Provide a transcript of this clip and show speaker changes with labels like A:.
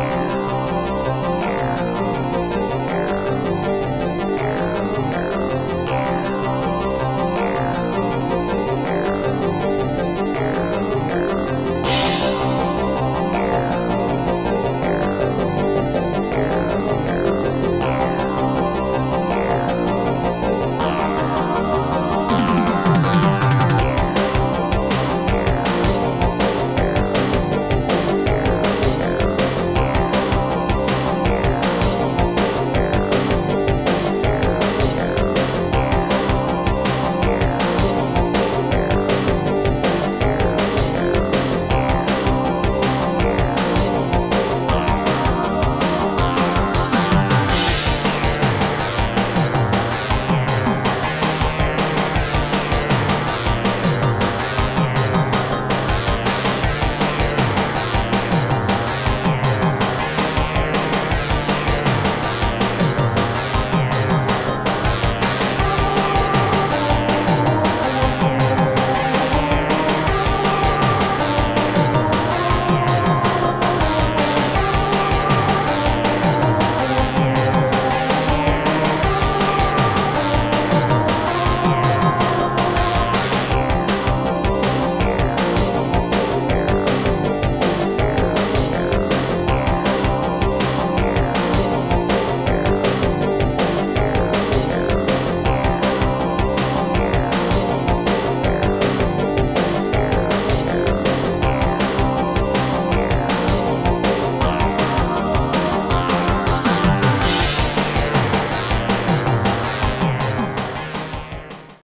A: Oh!